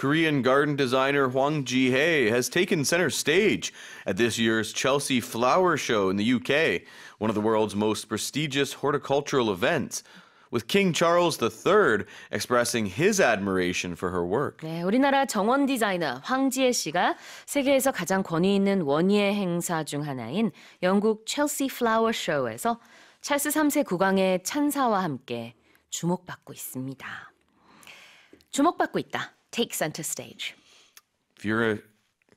Korean garden designer Hwang Ji-hae has taken center stage at this year's Chelsea Flower Show in the UK, one of the world's most prestigious horticultural events. with King Charles III expressing his admiration for her work. 네, 우리나라 정원 디자이너 황지해 씨가 세계에서 가장 권위 있는 원예 행사 중 하나인 영국 첼시 플라워 쇼에서 찰스 3세 국왕의 찬사와 함께 주목받고 있습니다. 주목받고 있다. Take center stage. If you're a,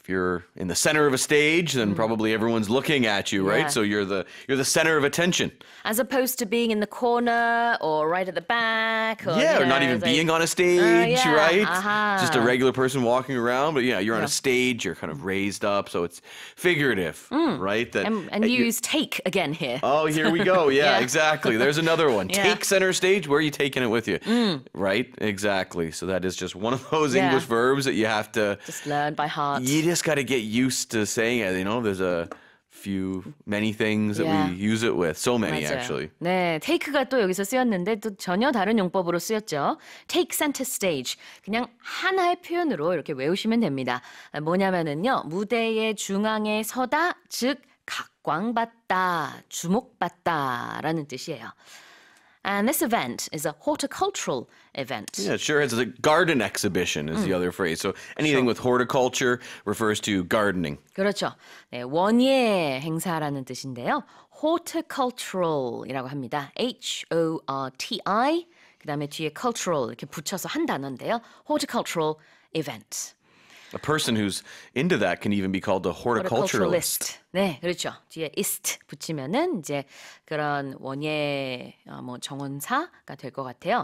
if you're in the center of a stage, then mm. probably everyone's looking at you, right? Yeah. So you're the you're the center of attention. As opposed to being in the corner or right at the back. Or, yeah, you or not even like- being on a uh, stage, yeah, right? aha. Just a regular person walking around, but yeah, you're on Yeah. a stage, you're kind of raised up, so it's figurative, mm. right? That And, and you- use take again here. Oh, here we go. Yeah, exactly. There's another one. Mm. Take center stage. Where are you taking it with you? Mm. Right? Exactly. So that is just one of those. English verbs that you have to. Just learn by heart. You just got to get used to saying it. You know, there's a few, many things that Yeah. we use it with. So many, 맞아요. actually. 네, take가 또 여기서 쓰였는데 또 전혀 다른 용법으로 쓰였죠. take center stage. 그냥 하나의 표현으로 이렇게 외우시면 됩니다. 아, 뭐냐면은요. 무대의 중앙에 서다, 즉 각광받다, 주목받다라는 뜻이에요. And this event is a horticultural event. Yeah, it sure is. A garden exhibition is Mm. the other phrase. So anything with horticulture refers to gardening. 그렇죠. 네, 원예 행사라는 뜻인데요. horticultural이라고 합니다. H-O-R-T-I 그다음에 뒤에 cultural 이렇게 붙여서 한 단어인데요. horticultural event. A person who's into that can even be called a horticulturalist. 네, 그렇죠. 뒤에 ist 붙이면은 이제 그런 원예 어, 뭐 정원사가 될 것 같아요.